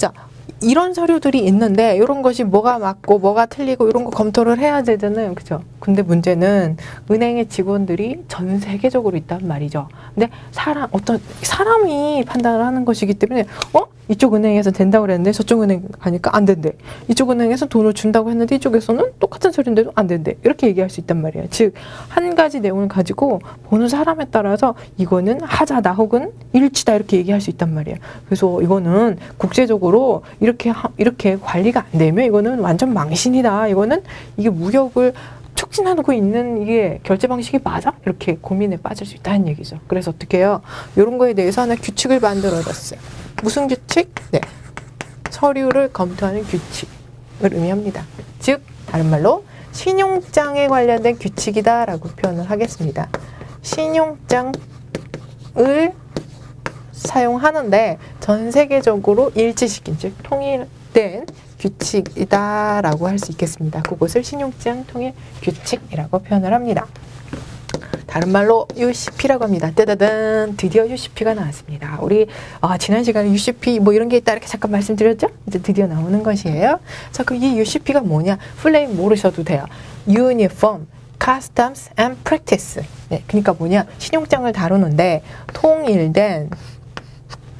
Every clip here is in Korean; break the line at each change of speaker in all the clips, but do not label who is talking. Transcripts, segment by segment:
자, 이런 서류들이 있는데 이런 것이 뭐가 맞고 뭐가 틀리고 이런 거 검토를 해야 되잖아요. 그죠? 근데 문제는 은행의 직원들이 전 세계적으로 있단 말이죠. 근데 사람 어떤 사람이 판단을 하는 것이기 때문에 어? 이쪽 은행에서 된다고 그랬는데 저쪽 은행 가니까 안 된대. 이쪽 은행에서 돈을 준다고 했는데 이쪽에서는 똑같은 소리인데도 안 된대. 이렇게 얘기할 수 있단 말이에요. 즉, 한 가지 내용을 가지고 보는 사람에 따라서 이거는 하자다 혹은 일치다 이렇게 얘기할 수 있단 말이에요. 그래서 이거는 국제적으로 이 렇게 하- 이렇게 관리가 안 되면 이거는 완전 망신이다. 이거는 이게 무역을 촉진하고 있는 이게 결제 방식이 맞아? 이렇게 고민에 빠질 수 있다는 얘기죠. 그래서 어떻게 해요? 이런 거에 대해서 하나 규칙을 만들어줬어요. 무슨 규칙? 네. 서류를 검토하는 규칙을 의미합니다. 즉, 다른 말로 신용장에 관련된 규칙이다라고 표현을 하겠습니다. 신용장을 사용하는데 전 세계적으로 일치시킨 즉 통일된 규칙이다라고 할 수 있겠습니다. 그것을 신용장 통일 규칙이라고 표현을 합니다. 다른 말로 UCP라고 합니다. 따다단 드디어 UCP가 나왔습니다. 우리 아, 지난 시간에 UCP 뭐 이런 게 있다 이렇게 잠깐 말씀드렸죠? 이제 드디어 나오는 것이에요. 자, 그럼 이 UCP가 뭐냐? 플레임 모르셔도 돼요. Uniform Customs and Practice. 네, 그러니까 뭐냐? 신용장을 다루는데 통일된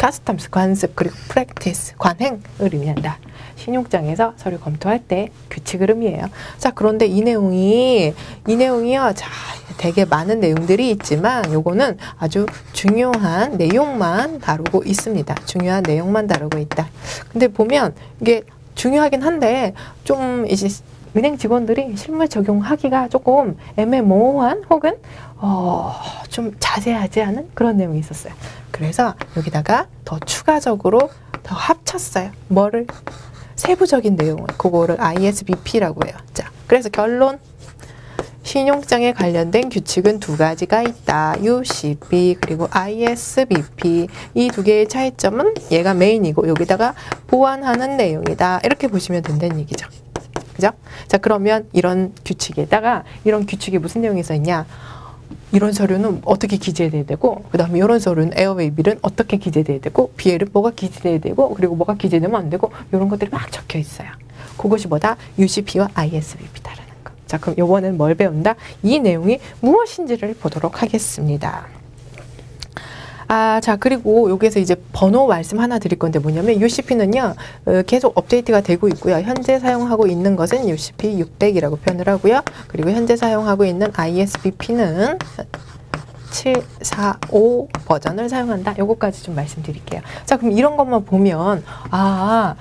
customs 관습 그리고 practice 관행을 의미한다. 신용장에서 서류 검토할 때 규칙을 의미해요. 자, 그런데 이 내용이 이 내용이요. 자, 되게 많은 내용들이 있지만 요거는 아주 중요한 내용만 다루고 있습니다. 중요한 내용만 다루고 있다. 근데 보면 이게 중요하긴 한데 좀 이제 은행 직원들이 실무 적용하기가 조금 애매모호한 혹은 어, 좀 자세하지 않은 그런 내용이 있었어요. 그래서 여기다가 더 추가적으로 더 합쳤어요. 뭐를? 세부적인 내용을. 그거를 ISBP라고 해요. 자, 그래서 결론. 신용장에 관련된 규칙은 두 가지가 있다. UCB 그리고 ISBP 이 두 개의 차이점은 얘가 메인이고 여기다가 보완하는 내용이다. 이렇게 보시면 된다는 얘기죠. 그죠? 자, 그러면 이런 규칙에다가 이런 규칙에 무슨 내용이 써 있냐? 이런 서류는 어떻게 기재돼야 되고 그다음에 이런 서류는 에어웨이빌은 어떻게 기재돼야 되고 BL은 뭐가 기재돼야 되고 그리고 뭐가 기재되면 안 되고 이런 것들이 막 적혀 있어요. 그것이 뭐다? UCP와 ISBP다라는 거. 자, 그럼 요번엔 뭘 배운다? 이 내용이 무엇인지를 보도록 하겠습니다. 아, 자, 그리고 여기에서 이제 번호 말씀 하나 드릴 건데 뭐냐면 UCP는요, 어, 계속 업데이트가 되고 있고요. 현재 사용하고 있는 것은 UCP 600이라고 표현을 하고요. 그리고 현재 사용하고 있는 ISBP는 745 버전을 사용한다. 요거까지 좀 말씀드릴게요. 자, 그럼 이런 것만 보면, 아,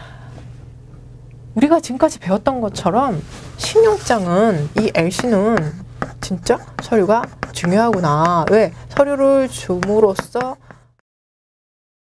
우리가 지금까지 배웠던 것처럼 신용장은 이 LC는 진짜 서류가 중요하구나. 왜? 서류를 줌으로써